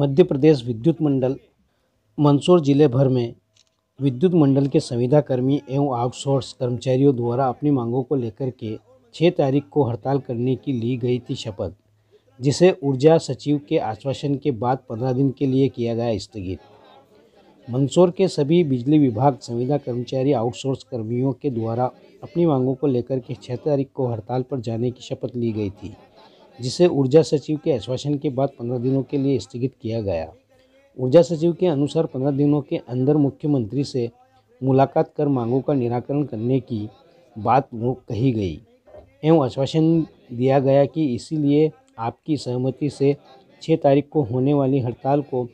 मध्य प्रदेश विद्युत मंडल, मंदसौर ज़िले भर में विद्युत मंडल के संविदा कर्मी एवं आउटसोर्स कर्मचारियों द्वारा अपनी मांगों को लेकर के 6 तारीख को हड़ताल करने की ली गई थी शपथ, जिसे ऊर्जा सचिव के आश्वासन के बाद 15 दिन के लिए किया गया स्थगित। मंदसौर के सभी बिजली विभाग संविदा कर्मचारी आउटसोर्स कर्मियों के द्वारा अपनी मांगों को लेकर के 6 तारीख को हड़ताल पर जाने की शपथ ली गई थी। जिसे ऊर्जा सचिव के आश्वासन के बाद 15 दिनों के लिए स्थगित किया गया। ऊर्जा सचिव के अनुसार 15 दिनों के अंदर मुख्यमंत्री से मुलाकात कर मांगों का निराकरण करने की बात कही गई। एवं आश्वासन दिया गया कि इसीलिए आपकी सहमति से छः तारीख को होने वाली हड़ताल को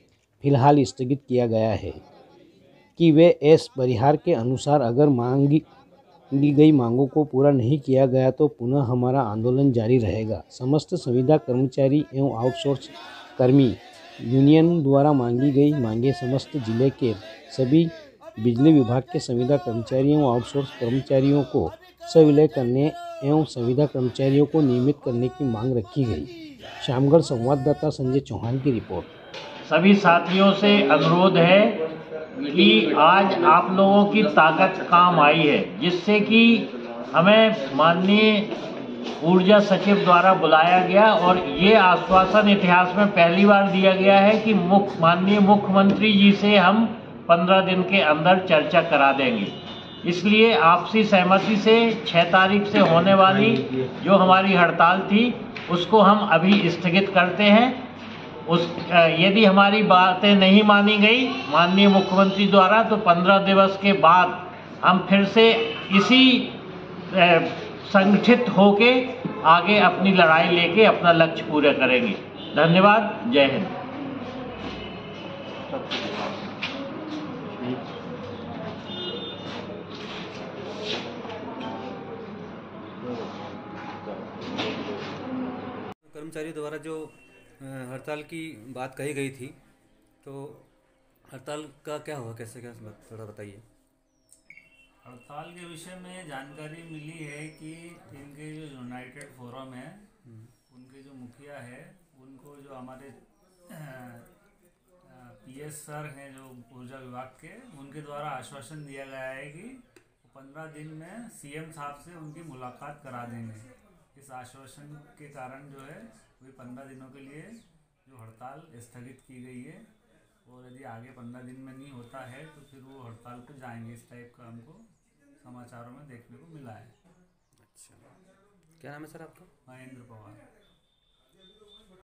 फ़िलहाल स्थगित किया गया है कि वे एस परिहार के अनुसार अगर मांगी ली गई मांगों को पूरा नहीं किया गया तो पुनः हमारा आंदोलन जारी रहेगा। समस्त संविदा कर्मचारी एवं आउटसोर्स कर्मी यूनियन द्वारा मांगी गई मांगे समस्त ज़िले के सभी बिजली विभाग के संविदा कर्मचारियों एवं आउटसोर्स कर्मचारियों को सविलय करने एवं संविदा कर्मचारियों को नियमित करने की मांग रखी गई। शामगढ़ संवाददाता संजय चौहान की रिपोर्ट। सभी साथियों से अनुरोध है कि आज आप लोगों की ताकत काम आई है, जिससे कि हमें माननीय ऊर्जा सचिव द्वारा बुलाया गया और ये आश्वासन इतिहास में पहली बार दिया गया है कि मुख्य माननीय मुख्यमंत्री जी से हम पंद्रह दिन के अंदर चर्चा करा देंगे। इसलिए आपसी सहमति से छः तारीख से होने वाली जो हमारी हड़ताल थी, उसको हम अभी स्थगित करते हैं। उस यदि हमारी बातें नहीं मानी गई माननीय मुख्यमंत्री द्वारा तो पंद्रह दिवस के बाद हम फिर से इसी संगठित होके आगे अपनी लड़ाई लेके अपना लक्ष्य पूरा करेंगे। धन्यवाद। जय हिंद। कर्मचारी द्वारा जो हड़ताल की बात कही गई थी तो हड़ताल का क्या हुआ? कैसे क्या? थोड़ा बताइए। हड़ताल के विषय में जानकारी मिली है कि इनके जो यूनाइटेड फोरम है उनके जो मुखिया है उनको जो हमारे पी एस सर हैं जो ऊर्जा विभाग के उनके द्वारा आश्वासन दिया गया है कि पंद्रह दिन में सीएम साहब से उनकी मुलाकात करा देंगे। इस आश्वासन के कारण जो है वे पंद्रह दिनों के लिए जो हड़ताल स्थगित की गई है और यदि आगे पंद्रह दिन में नहीं होता है तो फिर वो हड़ताल पर जाएँगे। इस टाइप का हमको समाचारों में देखने को मिला है। अच्छा। क्या नाम है सर आपका? महेंद्र पवार।